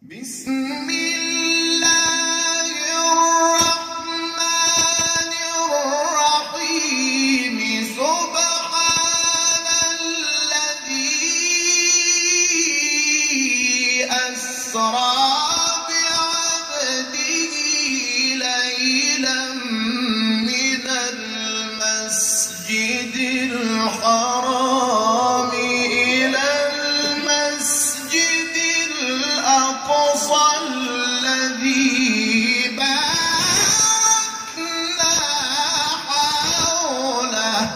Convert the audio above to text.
بسم الله الرحمن الرحيم. سبحان الذي أسرى بعبده ليلا من المسجد الحرام. الأقصى الذي باركنا حوله.